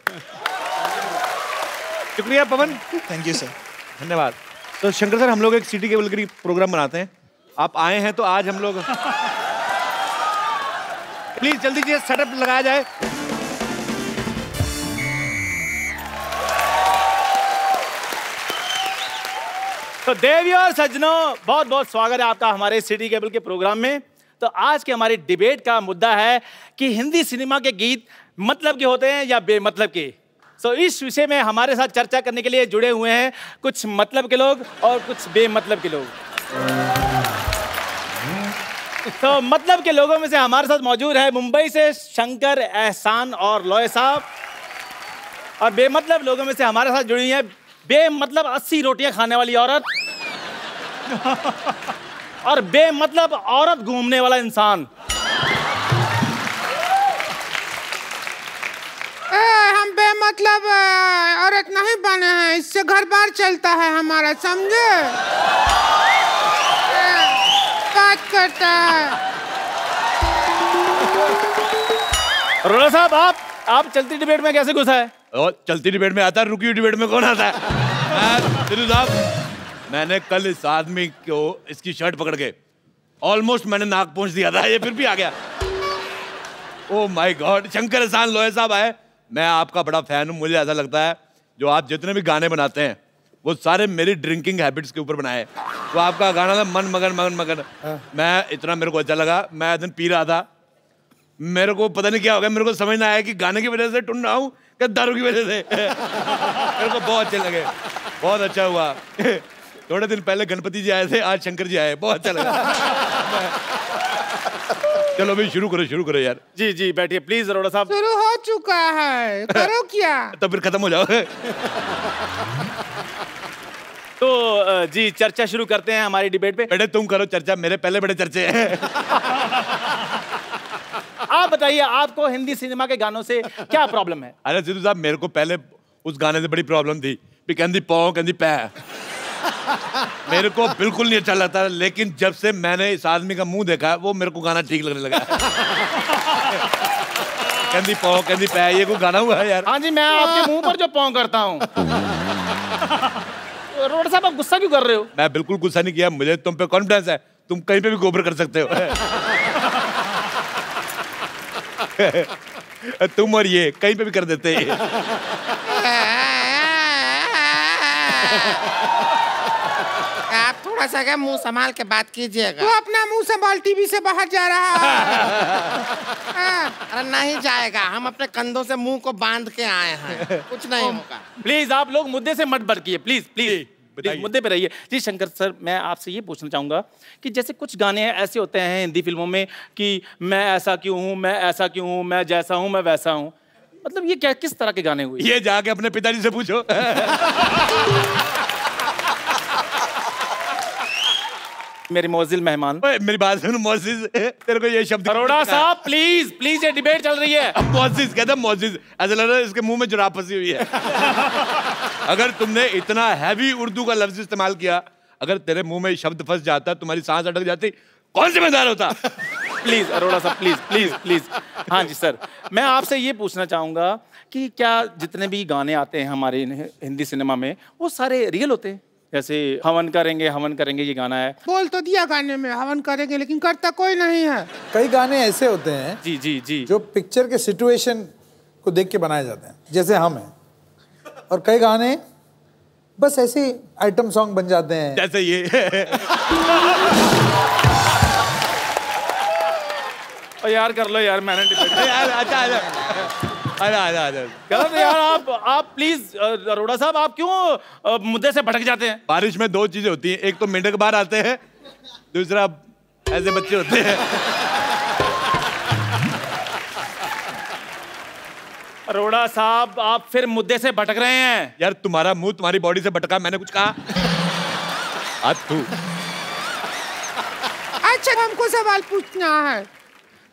शुक्रिया पवन। थैंक यू सर धन्यवाद। तो शंकर सर हम लोग एक सिटी केबल की प्रोग्राम बनाते हैं। आप आए हैं तो आज हम लोग प्लीज़ जल्दी से सेटअप लगाया जाए। तो देवी और सज्जनों बहुत बहुत स्वागत है आपका हमारे सिटी केबल के प्रोग्राम में। तो आज के हमारे डिबेट का मुद्दा है कि हिंदी सिनेमा के गीत मतलब के होते हैं या बेमतलब के? तो इस विषय में हमारे साथ चर्चा करने के लिए जुड़े हुए हैं कुछ मतलब के लोग और कुछ बेमतलब के लोग। तो so, मतलब के लोगों में से हमारे साथ मौजूद है मुंबई से शंकर एहसान और लॉय साहब। और बेमतलब लोगों में से हमारे साथ जुड़ी है बेमतलब अस्सी रोटियाँ खाने वाली औरत। और बेमतलब औरत घूमने वाला इंसान। हम बेमतलब औरत नहीं बने हैं इससे घर बार चलता है हमारा समझे? बात करता है। अरोड़ा साहब आप आप चलती डिबेट में कैसे घुसा है? और चलती डिबेट में आता है रुकी डिबेट में कौन आता है? मैं साहब मैंने कल इस आदमी को इसकी शर्ट पकड़ के ऑलमोस्ट मैंने नाक पहुँच दिया था ये फिर भी आ गया। ओ माय गॉड शंकर एहसान लोहे साहब आए मैं आपका बड़ा फ़ैन हूँ मुझे ऐसा लगता है जो आप जितने भी गाने बनाते हैं वो सारे मेरी ड्रिंकिंग हैबिट्स के ऊपर बनाए। तो आपका गाना था मन मगन मगन मगन। मैं इतना मेरे को अच्छा लगा मैं दिन पी रहा था। मेरे को पता नहीं क्या हो गया मेरे को समझ ना आया कि गाने की वजह से टुन रहा हूँ क्या दारू की वजह से। मेरे को बहुत अच्छे लगे बहुत अच्छा हुआ। थोड़े दिन पहले गणपति जी आए थे आज शंकर जी आए बहुत अच्छा लगा। चलो अभी शुरू करो शुरू करो यार। जी जी बैठिए प्लीज़ अरोड़ा साहब। शुरू हो चुका है। करो क्या? तो फिर खत्म हो जाओ। तो जी चर्चा शुरू करते हैं हमारी डिबेट पे। बेटे तुम करो चर्चा मेरे पहले बड़े चर्चे हैं। आप बताइए आपको हिंदी सिनेमा के गानों से क्या प्रॉब्लम है? अरे सिद्धू साहब मेरे को पहले उस गाने से बड़ी प्रॉब्लम थी। भी कहती पौ कहती पै मेरे को बिल्कुल नहीं अच्छा लगता लेकिन जब से मैंने इस आदमी का मुँह देखा वो मेरे को गाना ठीक लगने लगा कहती पौ कहती पै ये कोई गाना हुआ है यार? हाँ जी मैं आपके मुँह पर जो पौं करता हूँ। रोड साहब आप गुस्सा क्यों कर रहे हो? मैं बिल्कुल गुस्सा नहीं किया मुझे तुम पे कॉन्फिडेंस है। तुम कहीं पे भी गोबर कर सकते हो। तुम और ये कहीं पे भी कर देते। हैं आप थोड़ा सा क्या मुँह संभाल के बात कीजिएगा। तू अपना मुँह संभाल टीवी से बाहर जा रहा है। अरे नहीं जाएगा। हम अपने कंधों से मुँह को बाँध के आए हैं। कुछ नहीं होगा। प्लीज़ आप लोग मुद्दे से मत प्लीज़ प्लीज़ प्लीज़ मुद्दे पे रहिए। जी शंकर सर मैं आपसे ये पूछना चाहूँगा कि जैसे कुछ गाने ऐसे होते हैं हिंदी फ़िल्मों में कि मैं ऐसा क्यों हूँ मैं ऐसा क्यों हूँ मैं जैसा हूँ मैं वैसा हूँ। मतलब ये क्या किस तरह के गाने हुए? ये जाके अपने पिताजी से पूछो। मेरे मोजिल मेहमान। मेरी बात सुन मोजिज तेरे को ये शब्द अरोड़ा साहब प्लीज़ प्लीज़ ये डिबेट चल रही है। मोजिज कहता मोजिज ऐसा लग रहा है इसके मुँह में जुराब फंसी हुई है। अगर तुमने इतना हैवी उर्दू का लफ्ज इस्तेमाल किया अगर तेरे मुँह में शब्द फंस जाता तुम्हारी सांस अटक जाती कौन जिम्मेदार होता? प्लीज़ अरोड़ा साहब प्लीज़ प्लीज़ प्लीज़ हाँ जी सर मैं आपसे ये पूछना चाहूँगा कि क्या जितने भी गाने आते हैं हमारे हिंदी सिनेमा में वो सारे रियल होते हैं? जैसे हवन करेंगे हवन करेंगे ये गाना है। बोल तो दिया गाने में हवन करेंगे लेकिन करता कोई नहीं है। कई गाने ऐसे होते हैं जी जी जी। जो पिक्चर के सिचुएशन को देख के बनाए जाते हैं जैसे हम हैं। और कई गाने बस ऐसे आइटम सॉन्ग बन जाते हैं। जैसे ये। और यार कर लो यार मैंने यार अच्छा आजा आजा आजा आजा गलत यार आप आप प्लीज़ अरोड़ा साहब आप क्यों मुद्दे से भटक जाते हैं? बारिश में दो चीज़ें होती हैं। एक तो मेंढक बाहर आते हैं दूसरा ऐसे बच्चे होते हैं। अरोड़ा साहब आप फिर मुद्दे से भटक रहे हैं। यार तुम्हारा मुँह तुम्हारी बॉडी से भटका मैंने कुछ कहा। आज तू अच्छा हमको सवाल पूछना है।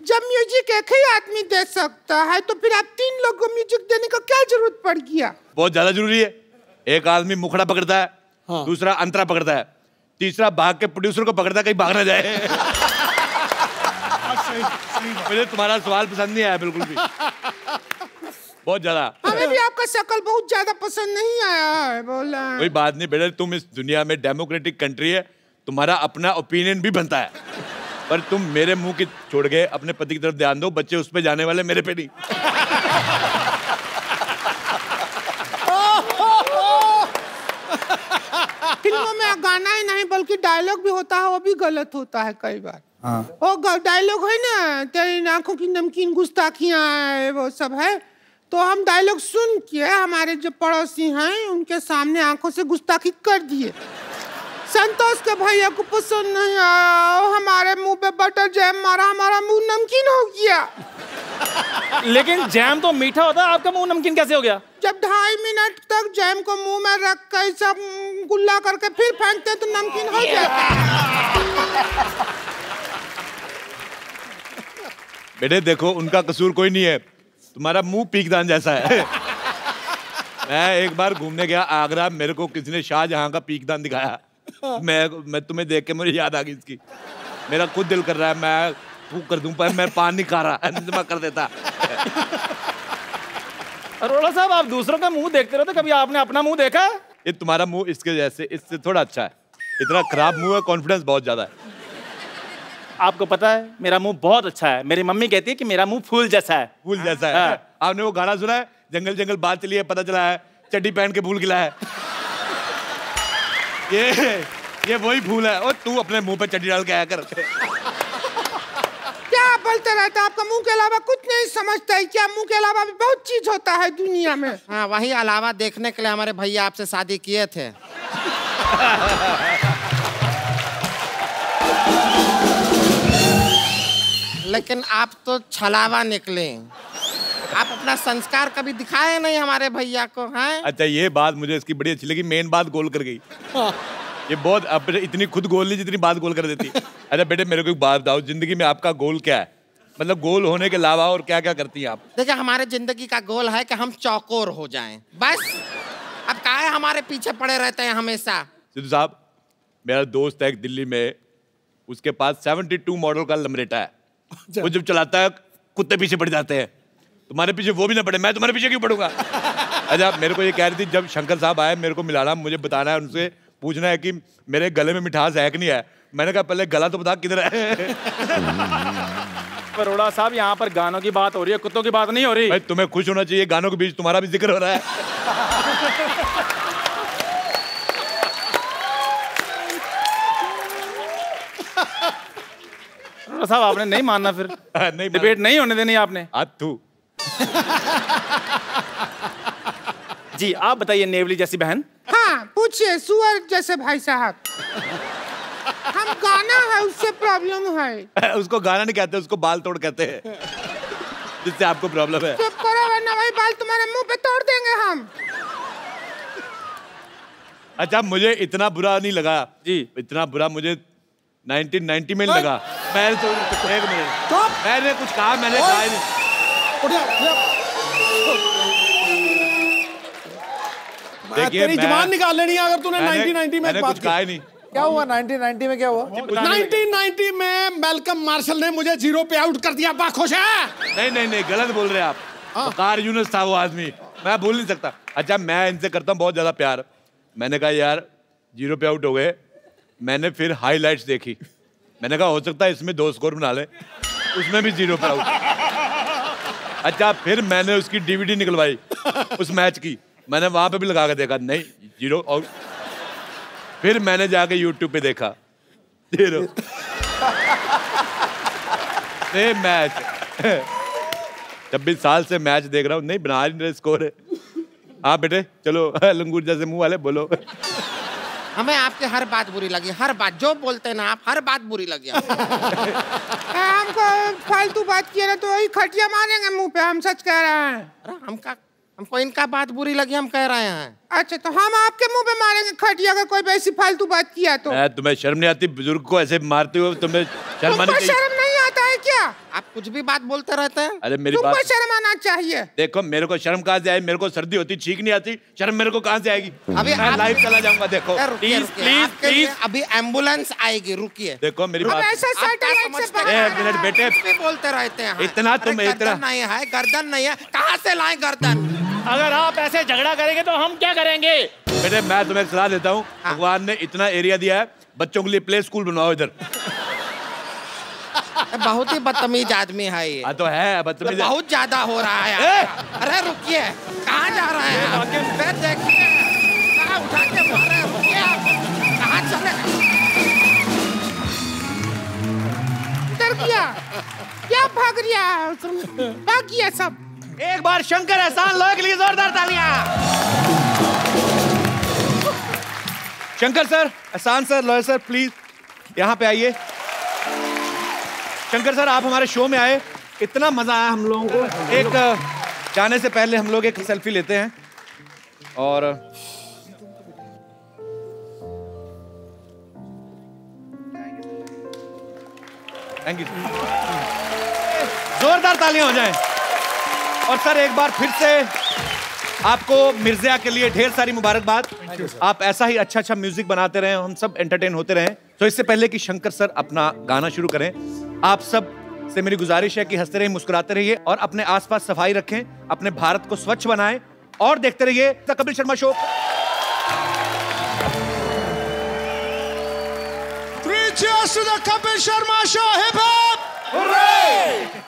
जब म्यूज़िक एक ही आदमी दे सकता है तो फिर आप तीन लोग को म्यूज़िक देने का क्या ज़रूरत पड़ गया? बहुत ज़्यादा ज़रूरी है। एक आदमी मुखड़ा पकड़ता है हाँ। दूसरा अंतरा पकड़ता है तीसरा भाग के प्रोड्यूसर को पकड़ता है कहीं भाग ना जाए। मुझे तुम्हारा सवाल पसंद नहीं आया बिल्कुल भी। बहुत ज़्यादा। हमें भी आपका शक्ल बहुत ज़्यादा पसंद नहीं आया है बोला। कोई बात नहीं बेटा तुम इस दुनिया में डेमोक्रेटिक कंट्री है तुम्हारा अपना ओपिनियन भी बनता है। पर तुम मेरे मुँह की छोड़ गए अपने पति की तरफ़ ध्यान दो बच्चे उस पे जाने वाले मेरे पे नहीं। फ़िल्मों में गाना ही नहीं बल्कि डायलॉग भी होता है वो भी गलत होता है कई बार। हाँ। वो डायलॉग है ना तेरी आँखों की नमकीन गुस्ताखियाँ है वो सब है। तो हम डायलॉग सुन के हमारे जो पड़ोसी हैं उनके सामने आँखों से गुस्ताखी कर दिए। संतोष के भैया को पसंद नहीं आया। वो हमारे मुँह पे बटर जैम मारा हमारा मुँह नमकीन हो गया। लेकिन जैम तो मीठा होता है आपका मुँह नमकीन कैसे हो गया? जब ढाई मिनट तक जैम को मुँह में रख कर सब गुल्ला करके फिर फेंकते तो नमकीन हो जाता बेटे देखो उनका कसूर कोई नहीं है। तुम्हारा मुँह पीकदान जैसा है। मैं एक बार घूमने गया आगरा मेरे को किसी ने शाहजहां का पीकदान दिखाया। मैं मैं तुम्हें देख के मुझे याद आ गई इसकी। मेरा खुद दिल कर रहा है मैं फूक कर दूँ पर मैं पान नहीं खा रहा तो मैं कर देता। अरोड़ा साहब आप दूसरों का मुँह देखते रहते कभी आपने अपना मुँह देखा? है? ये तुम्हारा मुँह इसके जैसे इससे थोड़ा अच्छा है। इतना खराब मुँह है कॉन्फिडेंस बहुत ज़्यादा है। आपको पता है मेरा मुँह बहुत अच्छा है। मेरी मम्मी कहती है कि मेरा मुँह फूल जैसा है। फूल जैसा है। हाँ। आपने वो गाना सुना है? जंगल जंगल बात चली है पता चला है चड्डी पहन के फूल खिला है। ये ये वही फूल है। और तू अपने मुँह पे चड्डी डाल के आया कर। क्या बोलते रहते हैं? आपका मुँह के अलावा कुछ नहीं समझते हैं। क्या मुँह के अलावा भी बहुत चीज़ होता है दुनिया में? हाँ वही अलावा देखने के लिए हमारे भैया आपसे शादी किए थे। लेकिन आप तो छलावा निकले। आप अपना संस्कार कभी दिखाए नहीं हमारे भैया को हैं? अच्छा ये बात मुझे इसकी बड़ी अच्छी लगी मेन बात गोल कर गई। ये बहुत अब इतनी खुद गोल नहीं जितनी बात गोल कर देती। अच्छा बेटे मेरे को एक बात बताओ ज़िंदगी में आपका गोल क्या है? मतलब गोल होने के अलावा और क्या क्या करती हैं आप? देखिए हमारे ज़िंदगी का गोल है कि हम चौकोर हो जाएँ। बस। अब काहे हमारे पीछे पड़े रहते हैं हमेशा? सिद्धू साहब मेरा दोस्त है दिल्ली में उसके पास 72 मॉडल का लमरेटा है। वो जब चलाता है कुत्ते पीछे पड़ जाते हैं। तुम्हारे पीछे वो भी ना पड़े मैं तुम्हारे पीछे क्यों पड़ूँगा? अच्छा मेरे को ये कह रही थी जब शंकर साहब आए मेरे को मिलाना मुझे बताना है उनसे पूछना है कि मेरे गले में मिठास है कि नहीं है? मैंने कहा पहले गला तो बता किधर है? अरोड़ा साहब यहाँ पर गानों की बात हो रही है कुत्तों की बात नहीं हो रही। भाई तुम्हें खुश होना चाहिए गानों के बीच तुम्हारा भी ज़िक्र हो रहा है। साहब आपने नहीं मानना फिर। नहीं डिबेट नहीं होने देनी आपने। तू जी आप बताइए नेवली जैसी बहन। हाँ पूछिए सुअर जैसे भाई साहब। हम गाना है उससे प्रॉब्लम है। उसको गाना नहीं कहते उसको बाल तोड़ कहते हैं। जिससे आपको प्रॉब्लम है। चुप करो वरना वही बाल तुम्हारे मुँह पे तोड़ देंगे हम। अच्छा मुझे इतना बुरा नहीं लगा। जी। इतना बुरा मुझे 1990 में लगा। मैंने तो एक मिनट। मैंने कुछ कहा मैंने कहा नहीं। तेरी जबान निकाल लेनी है अगर तूने 1990 में बात ही नहीं। क्या हुआ 1990 में क्या हुआ? 1990 में मेलकम मार्शल ने मुझे ज़ीरो पे आउट कर दिया बा खुश है? नहीं नहीं नहीं गलत बोल रहे हैं आप। वकार यूनुस था वो आदमी। मैं भूल नहीं सकता। अच्छा मैं इनसे करता हूँ बहुत ज़्यादा प्यार। मैंने कहा यार ज़ीरो पे आउट हो गए। मैंने फिर हाईलाइट्स देखी। मैंने कहा हो सकता है इसमें दो स्कोर बना ले। उसमें भी ज़ीरो पे आउट। अच्छा फिर मैंने उसकी डीवीडी निकलवाई उस मैच की। मैंने वहाँ पे भी लगा के देखा, नहीं ज़ीरो आउट फिर मैंने जाके यूट्यूब पे देखा ज़ीरो मैच छब्बीस साल से मैच देख रहा हूँ, नहीं, बना नहीं रहे स्कोर है हाँ बेटे, चलो, लंगूर जैसे मुँह वाले, बोलो। हमें आपकी हर बात बुरी लगी हर बात जो बोलते हैं ना आप हर बात बुरी लगी हमको। फालतू बात किया ना तो वही खटिया मारेंगे मुँह पे हम सच कह रहे हैं। अरे हमका हमको इनका बात बुरी लगी हम कह रहे हैं। अच्छा तो हम आपके मुँह पे मारेंगे खटिया अगर कोई ऐसी फालतू बात किया तो। तुम्हें शर्म नहीं आती? बुज़ुर्ग को ऐसे मारते हुए तुम्हें शर्म नहीं आता है क्या? आप कुछ भी बात बोलते रहते हैं। अरे मेरी बात शर्म आना चाहिए। देखो मेरे को शर्म कहाँ से आई? मेरे को सर्दी होती छींक नहीं आती। शर्म मेरे को कहाँ से आएगी? अभी मैं लाइव चला जाऊँगा देखो। रुकिए, आपके लिए अभी एंबुलेंस आएगी रुकिए। देखो मेरी बात हैं? मिनट बेटे। बोलते रहते हैं। इतना तुम गर्दन इतना नहीं है गर्दन नहीं है। कहाँ से लाए गर्दन? अगर आप ऐसे झगड़ा करेंगे तो हम क्या करेंगे? बेटे मैं तुम्हें सलाह देता हूँ। भगवान ने इतना एरिया दिया है बच्चों के लिए प्ले स्कूल बनवाओ इधर। बहुत ही बदतमीज आदमी है ये। हाँ तो है बदतमीज बहुत ज़्यादा हो रहा है। अरे रुकिए कहाँ जा रहे हैं देखिए। कहाँ उठा के मार रुकिए कहाँ चले डर गया क्या। भाग रिया है? भाग गया सब। एक बार शंकर एहसान लो के लिए जोरदार तालियाँ। Shankar sir Ehsaan sir Loy sir please यहाँ पे आइए। शंकर सर आप हमारे शो में आए। इतना मज़ा आया हम लोगों को। एक जाने से पहले हम लोग एक सेल्फी लेते हैं। और थैंक यू जोरदार तालियाँ हो जाएँ। और सर एक बार फिर से आपको मिर्जिया के लिए ढेर सारी मुबारकबाद। आप ऐसा ही अच्छा अच्छा म्यूज़िक बनाते रहे हम सब एंटरटेन होते रहे। तो इससे पहले कि शंकर सर अपना गाना शुरू करें आप सबसे मेरी गुजारिश है कि हँसते रहिए मुस्कुराते रहिए और अपने आसपास सफ़ाई रखें अपने भारत को स्वच्छ बनाएँ और देखते रहिए the Kapil Sharma show Three cheers to the Kapil Sharma Show. Hip hop! Hooray!